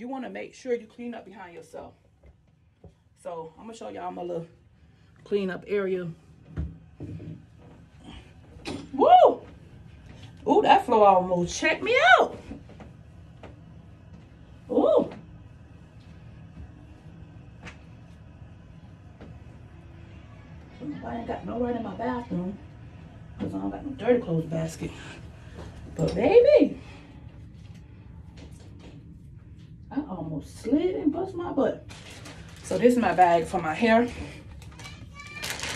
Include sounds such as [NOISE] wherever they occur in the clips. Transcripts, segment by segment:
you want to make sure you clean up behind yourself. So I'm gonna show y'all my little clean up area. Woo! Ooh, that floor almost checked me out. Ooh. I ain't got no right in my bathroom because I don't got no dirty clothes basket. But baby, I almost slid and bust my butt. So this is my bag for my hair.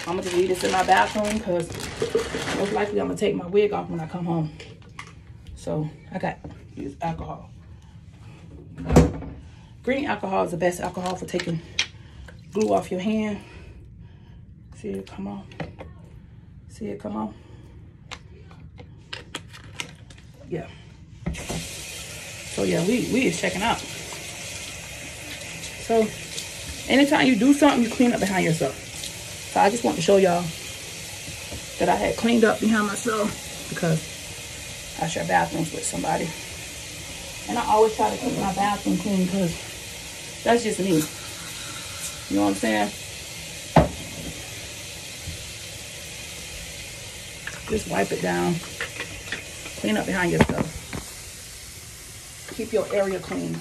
I'm gonna just leave this in my bathroom because most likely I'm gonna take my wig off when I come home. So I got this alcohol. Green alcohol is the best alcohol for taking glue off your hand. See it come on. See it come on. Yeah. So yeah, we, we is checking out. So anytime you do something, you clean up behind yourself. So I just want to show y'all that I had cleaned up behind myself because I share bathrooms with somebody. And I always try to keep my bathroom clean because that's just me. You know what I'm saying? Just wipe it down. Clean up behind yourself. Keep your area clean.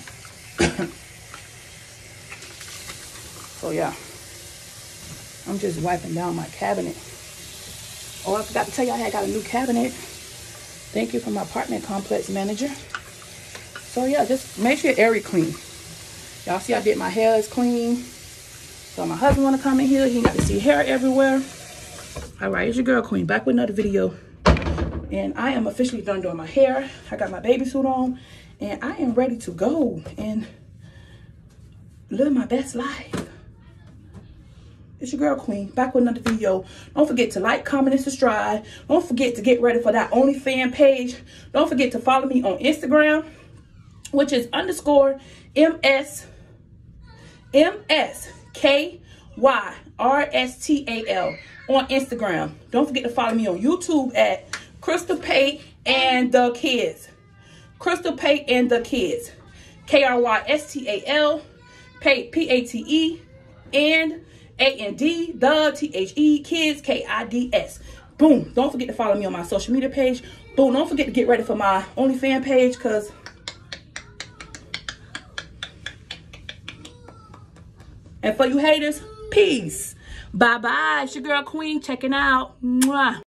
[COUGHS] so yeah. I'm just wiping down my cabinet. Oh, I forgot to tell you I got a new cabinet. Thank you for my apartment complex manager. So yeah, just make sure area clean. Y'all see I did my hair is clean. So my husband wanna come in here. He got to see hair everywhere. All right, it's your girl Queen back with another video. And I am officially done doing my hair. I got my baby suit on and I am ready to go and live my best life. It's your girl Queen, back with another video. Don't forget to like, comment, and subscribe. Don't forget to get ready for that OnlyFans page. Don't forget to follow me on Instagram, which is underscore MS, M-S-K-Y-R-S-T-A-L on Instagram. Don't forget to follow me on YouTube at Krystal Pate and the Kids. Krystal Pate and the Kids. K-R-Y-S-T-A-L, Pate, P-A-T-E, and a-N-D, the T-H-E, kids, K-I-D-S. Boom. Don't forget to follow me on my social media page. Boom. Don't forget to get ready for my OnlyFans page because... And for you haters, peace. Bye-bye. It's your girl Queen checking out. Mwah.